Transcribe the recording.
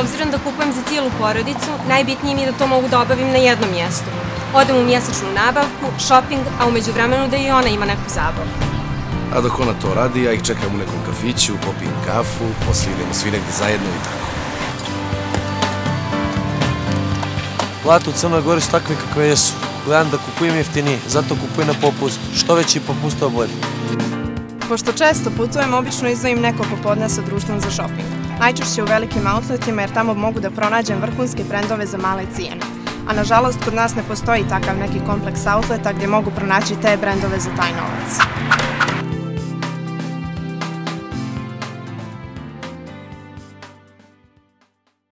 obzirom da kupujem za cijelu porodicu, najbitnije mi je da to mogu da obavim na jednom mjestu. Odem u mjesečnu nabavku, shopping, a umeđu vremenu da i ona ima neku zabavu. A dok ona to radi, ja ih čekam u nekom kafiću, popijem kafu, poslije idemo svi negdje zajedno i tako. Plate u Crnoj Gori su takve kakve jesu. Gledam da kupujem jeftinije, zato kupujem na popustu. Što veći popust, to bolje. Pošto često putujem, obično izdvojim neko popodne sa društvom za shopping. Najčešće u velikim outletima jer tamo mogu da pronađem vrhunske brendove za male cijene. A nažalost kod nas ne postoji takav neki kompleks outleta gdje mogu pronaći te brendove za taj novac.